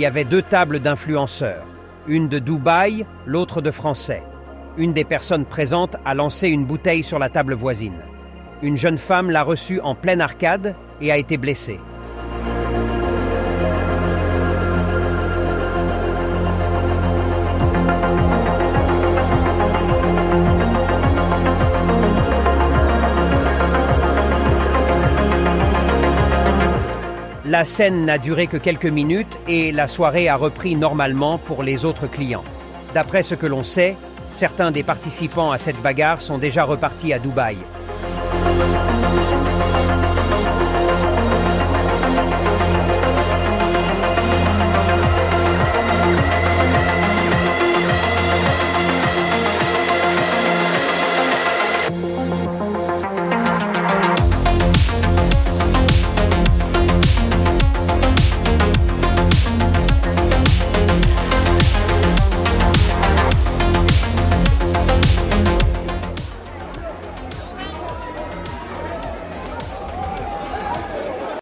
y avait deux tables d'influenceurs, une de Dubaï, l'autre de Français. Une des personnes présentes a lancé une bouteille sur la table voisine. Une jeune femme l'a reçue en pleine arcade et a été blessée. La scène n'a duré que quelques minutes et la soirée a repris normalement pour les autres clients. D'après ce que l'on sait, certains des participants à cette bagarre sont déjà repartis à Dubaï.